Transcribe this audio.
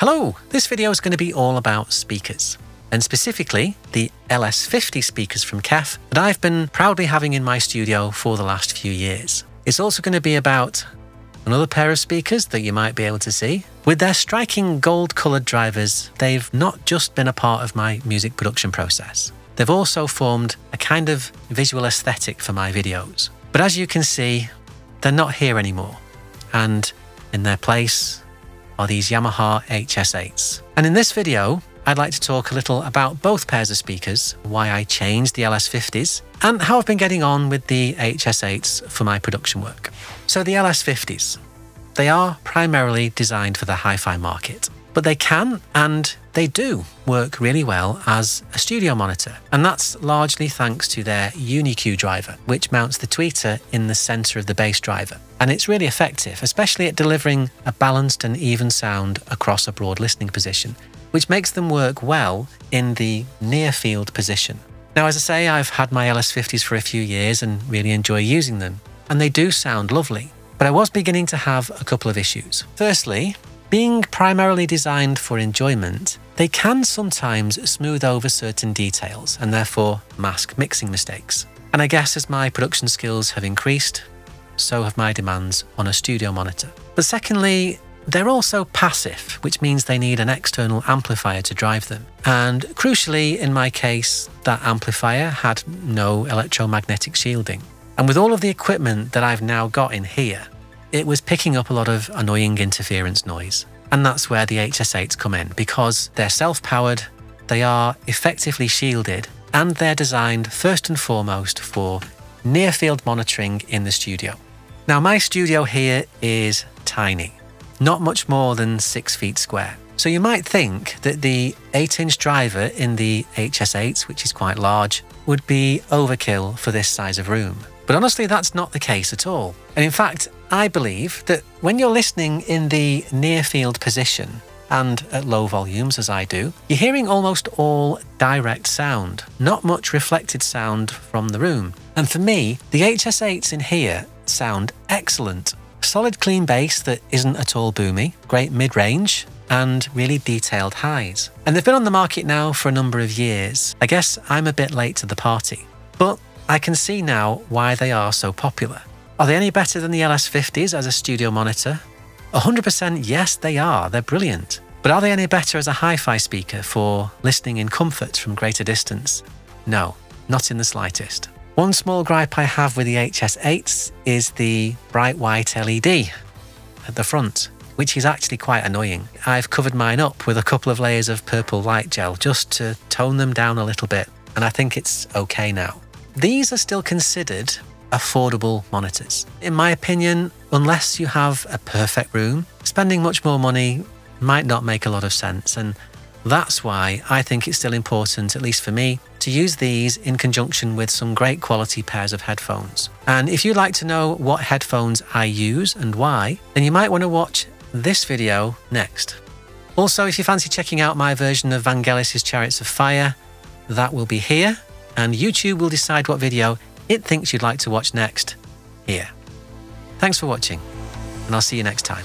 Hello, this video is going to be all about speakers, and specifically the LS50 speakers from KEF that I've been proudly having in my studio for the last few years. It's also going to be about another pair of speakers that you might be able to see. With their striking gold coloured drivers, they've not just been a part of my music production process. They've also formed a kind of visual aesthetic for my videos. But as you can see, they're not here anymore. And in their place are these Yamaha HS8s. And in this video, I'd like to talk a little about both pairs of speakers, why I changed the LS50s, and how I've been getting on with the HS8s for my production work. So the LS50s, they are primarily designed for the hi-fi market, but they can and they do work really well as a studio monitor. And that's largely thanks to their UniQ driver, which mounts the tweeter in the center of the bass driver. And it's really effective, especially at delivering a balanced and even sound across a broad listening position, which makes them work well in the near field position. Now, as I say, I've had my LS50s for a few years and really enjoy using them, and they do sound lovely. But I was beginning to have a couple of issues. Firstly, being primarily designed for enjoyment, they can sometimes smooth over certain details and therefore mask mixing mistakes. And I guess as my production skills have increased, so have my demands on a studio monitor. But secondly, they're also passive, which means they need an external amplifier to drive them. And crucially, in my case, that amplifier had no electromagnetic shielding. And with all of the equipment that I've now got in here, it was picking up a lot of annoying interference noise. And that's where the HS8s come in because they're self powered, they are effectively shielded, and they're designed first and foremost for near field monitoring in the studio. Now, my studio here is tiny, not much more than six feet square. So you might think that the 8 inch driver in the HS8s, which is quite large, would be overkill for this size of room. But honestly, that's not the case at all. And in fact, I believe that when you're listening in the near field position and at low volumes, as I do, you're hearing almost all direct sound, not much reflected sound from the room. And for me, the HS8s in here sound excellent. Solid clean bass that isn't at all boomy, great mid range, and really detailed highs. And they've been on the market now for a number of years. I guess I'm a bit late to the party. But I can see now why they are so popular. Are they any better than the LS50s as a studio monitor? 100% yes, they are. They're brilliant. But are they any better as a hi fi speaker for listening in comfort from greater distance? No, not in the slightest. One small gripe I have with the HS8s is the bright white LED at the front, which is actually quite annoying. I've covered mine up with a couple of layers of purple light gel just to tone them down a little bit, and I think it's okay now. These are still considered affordable monitors. In my opinion, unless you have a perfect room, spending much more money might not make a lot of sense. And that's why I think it's still important, at least for me, to use these in conjunction with some great quality pairs of headphones. And if you'd like to know what headphones I use and why, then you might want to watch this video next. Also, if you fancy checking out my version of Vangelis' Chariots of Fire, that will be here and YouTube will decide what video it thinks you'd like to watch next here. Thanks for watching, and I'll see you next time.